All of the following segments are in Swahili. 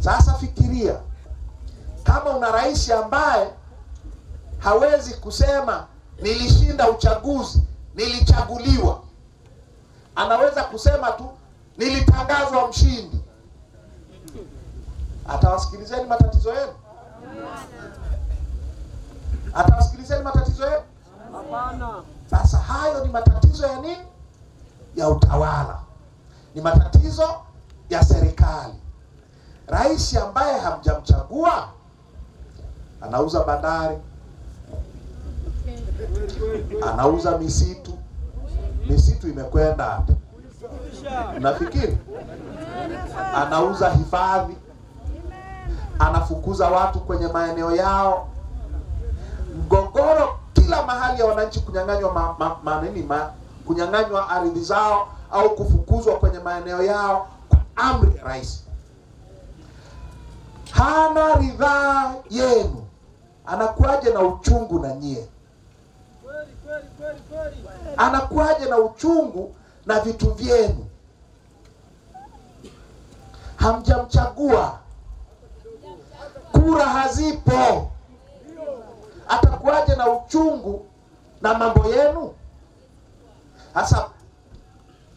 Sasa fikiria kama una rais ambaye hawezi kusema nilishinda uchaguzi, nilichaguliwa. Anaweza kusema tu nilitangazwa mshindi. Atawasikilizeni matatizo yenu? Atawasikilizeni matatizo yenu? Hapana. Sasa hayo ni matatizo ya nini? Ya utawala, ni matatizo ya serikali. Rais ambaye hamjamchagua anauza bandari, anauza misitu. Misitu imekwenda hata, nafikiri anauza hifadhi, anafukuza watu kwenye maeneo yao, mgogoro kila mahali ya wananchi kunyang'anywa ma, ma, ma, ma, kunyang'anywa ardhi zao au kufukuzwa kwenye maeneo yao amri ya rais. Hana ridhaa yenu, anakuaje na uchungu na nyie? Anakuwaje na uchungu na vitu vyenu? Hamjamchagua, kura hazipo. atakuaje na uchungu na mambo yenu? Sasa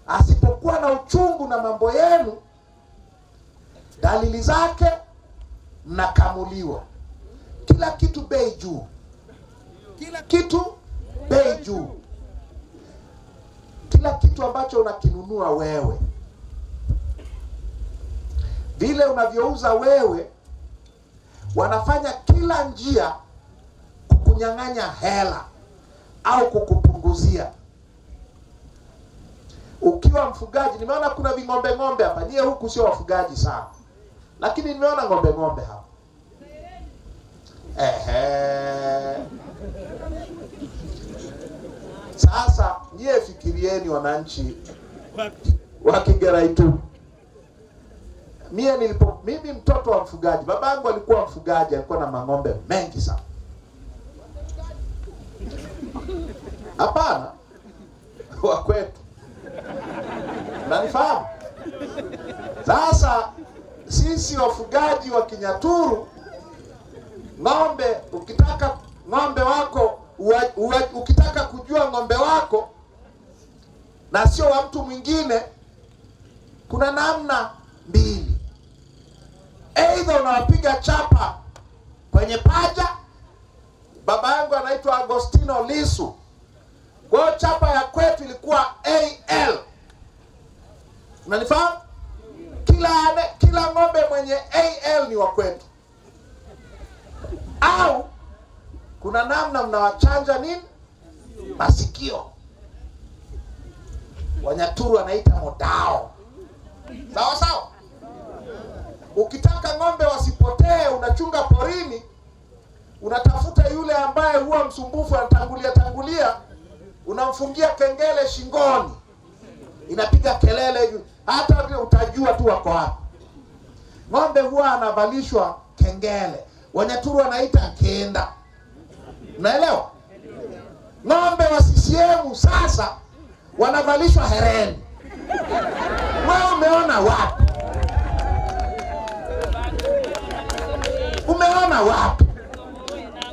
asipokuwa na uchungu na mambo yenu, dalili zake nakamuliwa kila kitu bei juu, kila kitu bei juu, kila kitu ambacho unakinunua wewe, vile unavyouza wewe, wanafanya kila njia kukunyang'anya hela au kukupunguzia. Ukiwa mfugaji, nimeona kuna ving'ombe ng'ombe hapa. Nyie huku sio wafugaji sana, lakini nimeona ng'ombe ng'ombe hapa. Ehe. Sasa nyie fikirieni, wananchi wa Kigerai-tu. Mie nilipo mimi mtoto wa mfugaji, babangu alikuwa mfugaji, alikuwa na mang'ombe mengi sana. Hapana, wa kwetu, nanifahamu. Sasa sisi wafugaji wa Kinyaturu, ng'ombe, ukitaka ng'ombe wako uwa, uwa, ukitaka kujua ng'ombe wako na sio wa mtu mwingine, kuna namna mbili. Aidha unawapiga chapa kwenye paja. Baba yangu anaitwa Agostino Lisu, kwa hiyo chapa ya kwetu ilikuwa AL. Unanifahamu? Kila kila ng'ombe mwenye AL ni wa kwetu, au kuna namna mnawachanja nini masikio. Wanyaturu wanaita modao, sawa sawa. Ukitaka ng'ombe wasipotee, unachunga porini, unatafuta yule ambaye huwa msumbufu, anatangulia tangulia, unamfungia kengele shingoni, inapiga kelele hata utajua tu wako wapi. Ng'ombe huwa anavalishwa kengele, Wanyaturu wanaita kenda. Unaelewa? Ng'ombe wa CCM sasa wanavalishwa hereni. Wewe umeona wapi? Umeona wapi?